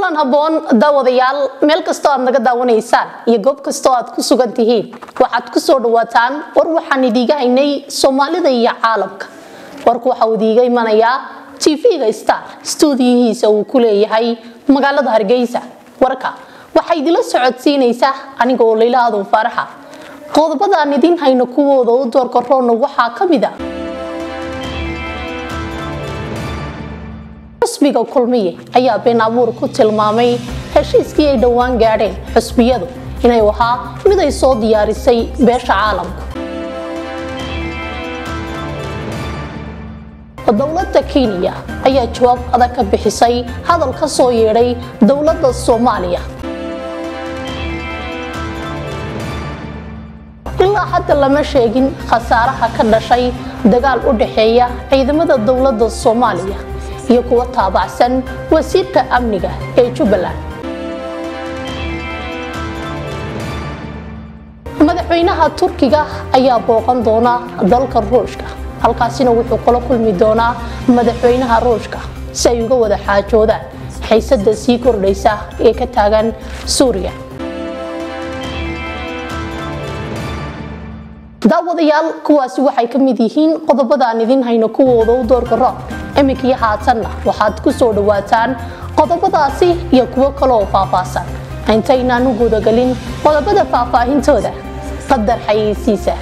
kulan habboon daawadayaal. Meel kastoo aad naga daawanaysaan iyo goob kastoo aad ku sugan tihiin waxaad ku soo dhawaataan war waxaan idiiga haynay soomaalida iyo caalamka. Warku waxa uu idiiga imanayaa tv-ga star stuudiyihiisa uu ku leeyahay magaalada hargeysa. Warka waxaa idila socodsiinaysa aniga oo layla faaraxa qodobadaan idiin hayno kuwooda u doorka roonna waxaa ka mid a xusbiga kulmiye ayaa been abuur ku tilmaamay heshiiskii ay dhowaan gaadheen xusbiyadu inay ahaa mid ay soo diyaarisay beesha caalamku dowladda kenya ayaa jawaab adag ka bixisay hadal ka soo yeedhay dowladda soomaaliya. Ilaa hadda lama sheegin khasaaraha ka dhashay dagaal u dhaxeeya ciidamada dowladda soomaaliya iyo kuwa taabacsan wasiirka amniga ee jubbaland. Madaxweynaha turkiga ayaa booqan doona dalka ruushka halkaasina wuxuu kula kulmi doonaa madaxweynaha ruushka. Si ay uga wada xaajoodaan xiisada sii kordhaysa ee ka taagan suuriya. Daawadayaal kuwaasi waxay ka mid yihiin qodobada aan idiin hayno kuwooda doorka roob iminkii haatanna waxaad ku soo dhawaataan qodobadaasi iyo kuwo kale oo faahfaahsan. Intaynaan u gudagelin qodobada faahfaahintooda qadar xayeysiisa